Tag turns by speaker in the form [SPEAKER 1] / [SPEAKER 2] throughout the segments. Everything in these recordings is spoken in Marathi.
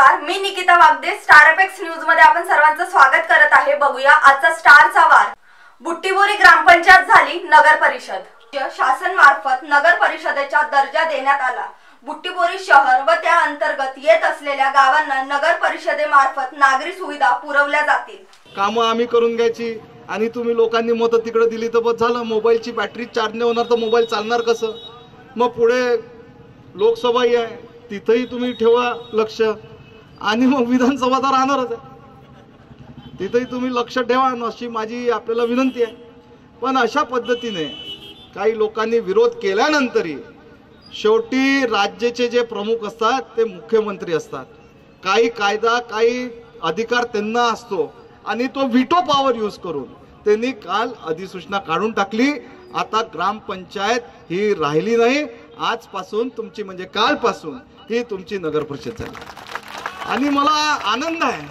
[SPEAKER 1] नमस्कार मी निकिता वागदे स्टार एपेक्स न्यूजमध्ये आपण सर्वांचं स्वागत करत आहे. बघूया आजचा स्टारचा वार. बुट्टीबोरी ग्रामपंचायत झाली नगर परिषद. शासन मार्फत नगर परिषदेचा दर्जा देण्यात आला. बुट्टीबोरी शहर व त्या अंतर्गत येत असलेल्या गावांना नगर परिषदेमार्फत नागरी सुविधा पुरवल्या जातील.
[SPEAKER 2] कामं आम्ही करून घ्यायची आणि तुम्ही लोकांनी मत तिकडे दिली तर बस झालं. मोबाईलची बॅटरी चार्ज नाही होणार तर मोबाईल चालणार कसं? मग पुढे लोकसभाही आहे. तिथंही तुम्ही ठेवा लक्ष. आणि मग विधानसभा तर राहणारच आहे. तिथंही तुम्ही लक्ष ठेवा अशी माझी आपल्याला विनंती आहे. पण अशा पद्धतीने काही लोकांनी विरोध केल्यानंतरही शेवटी राज्याचे जे प्रमुख असतात ते मुख्यमंत्री असतात. काही कायदा काही अधिकार त्यांना असतो आणि तो व्हिटो पॉवर यूज करून त्यांनी काल अधिसूचना काढून टाकली. आता ग्रामपंचायत ही राहिली नाही. आजपासून तुमची म्हणजे कालपासून ही तुमची नगर परिषद झाली. आणि मला आनंद आहे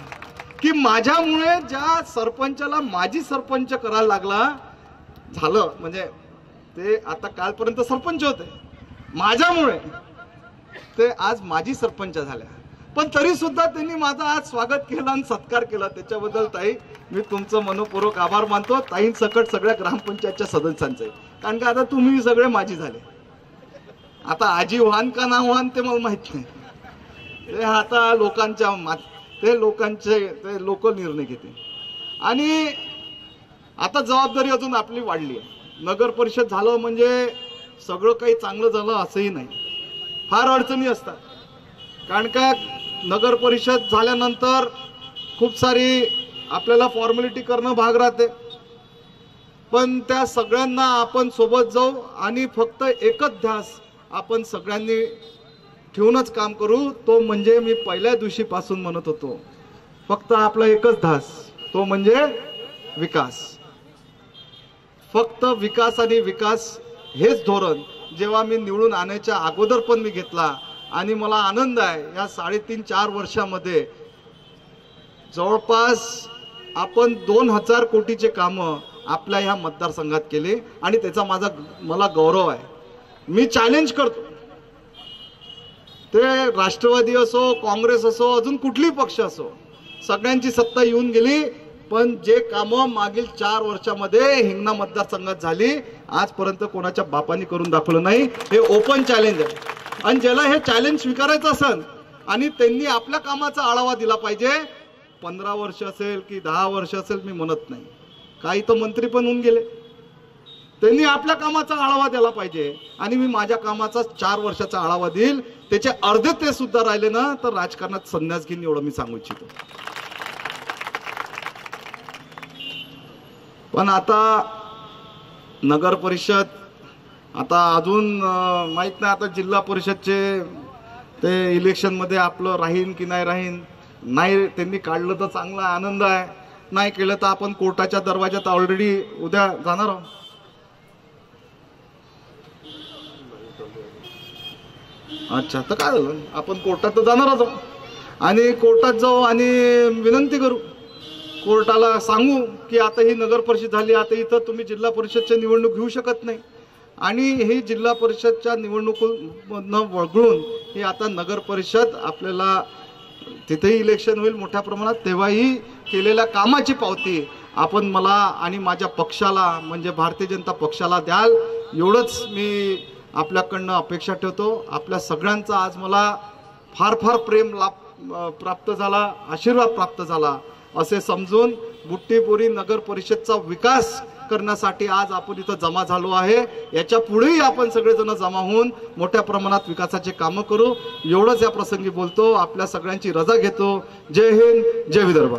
[SPEAKER 2] की माझ्यामुळे ज्या सरपंचाला माजी सरपंच करायला लागला झालं. म्हणजे ते आता कालपर्यंत सरपंच होते. माझ्यामुळे ते आज माजी सरपंच झाल्या पण तरी सुद्धा त्यांनी माझं आज स्वागत केलं आणि सत्कार केला. त्याच्याबद्दल ताई मी तुमचं मनपूर्वक आभार मानतो. ताईं सकट सगळ्या ग्रामपंचायतच्या सदस्यांचे कारण का आता तुम्ही सगळे माझी झाले. आता आजी व्हान का ना व्हान ते मला माहीत नाही. ते आता लोकांच्या मा- ते लोकांचे ते लोक निर्णय घेते. आणि आता जबाबदारी अजून आपली वाढली आहे. नगर परिषद झालं म्हणजे सगळं काही चांगलं झालं असंही नाही. फार अडचणी असतात. कारण का नगर परिषद झाल्यानंतर खूप सारी आपल्याला फॉर्मॅलिटी करणं भाग राहते. पण त्या सगळ्यांना आपण सोबत जाऊ आणि फक्त एकच ध्यास आपण सगळ्यांनी ठेवूनच काम करू तो म्हणजे मी पहिल्या दिवशीपासून म्हणत होतो. फक्त आपला एकच धास तो म्हणजे विकास. फक्त विकास आणि विकास हेच धोरण जेव्हा मी निवडून आणायच्या अगोदर पण मी घेतला आणि मला आनंद आहे या साडेतीन चार वर्षामध्ये जवळपास आपण दोन हजार कोटीचे कामं आपल्या ह्या मतदारसंघात केले आणि त्याचा माझा मला गौरव आहे. मी चॅलेंज करतो. ते राष्ट्रवादी असो काँग्रेस असो अजून कुठलीही पक्ष असो सगळ्यांची सत्ता येऊन गेली. पण जे कामं मागील चार वर्षामध्ये हिंगणा मतदारसंघात झाली आजपर्यंत कोणाच्या बापानी करून दाखवलं नाही. हे ओपन चॅलेंज आहे. आणि ज्याला हे चॅलेंज स्वीकारायचं असेल आणि त्यांनी आपल्या कामाचा आढावा दिला पाहिजे पंधरा वर्ष असेल की दहा वर्ष असेल मी म्हणत नाही. काही तर मंत्री पण होऊन गेले. त्यांनी आपल्या कामाचा आढावा द्यायला पाहिजे. आणि मी माझ्या कामाचा चार वर्षाचा आढावा देईल. त्याचे अर्धे ते सुद्धा राहिले ना तर राजकारणात संन्यास घेईन एवढं मी सांगू इच्छितो. पण आता नगर परिषद आता अजून माहीत नाही आता जिल्हा परिषदचे ते इलेक्शनमध्ये आपलं राहीन की नाही राहीन. नाही त्यांनी काढलं तर चांगला आनंद आहे. नाही केलं तर आपण कोर्टाच्या दरवाज्यात ऑलरेडी उद्या जाणार आहोत. अच्छा तर काय झालं? आपण कोर्टात तर जाणारच आहोत. आणि कोर्टात जाऊ आणि विनंती करू. कोर्टाला सांगू की आता ही नगर परिषद झाली आता इथं तुम्ही जिल्हा परिषदची निवडणूक घेऊ शकत नाही. आणि ही जिल्हा परिषदच्या निवडणुकीमधनं वगळून ही आता नगर परिषद आपल्याला तिथेही इलेक्शन होईल मोठ्या प्रमाणात तेव्हाही केलेल्या कामाची पावती आपण मला आणि माझ्या पक्षाला म्हणजे भारतीय जनता पक्षाला द्याल. एवढंच मी आपल्याकडनं अपेक्षा ठेवतो. आपल्या सगळ्यांचा आज मला फार फार प्रेम लाभ प्राप्त झाला आशीर्वाद प्राप्त झाला असे समजून बुट्टीपुरी नगर परिषदचा विकास करण्यासाठी आज आपण इथं जमा झालो आहे. याच्या पुढेही आपण सगळेजण जमा होऊन मोठ्या प्रमाणात विकासाचे कामं करू. एवढंच या प्रसंगी बोलतो. आपल्या सगळ्यांची रजा घेतो. जय हिंद जय विदर्भ.